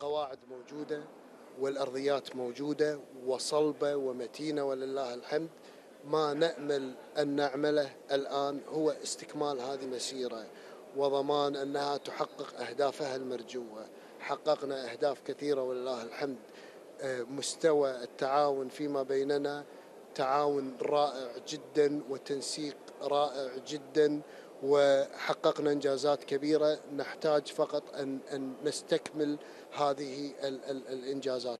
القواعد موجودة والأرضيات موجودة وصلبة ومتينة ولله الحمد. ما نأمل أن نعمله الآن هو استكمال هذه المسيرة وضمان أنها تحقق أهدافها المرجوة. حققنا أهداف كثيرة ولله الحمد. آه، مستوى التعاون فيما بيننا تعاون رائع جدا وتنسيق رائع جدا وحققنا إنجازات كبيرة. نحتاج فقط ان أن نستكمل هذه ال ال الإنجازات.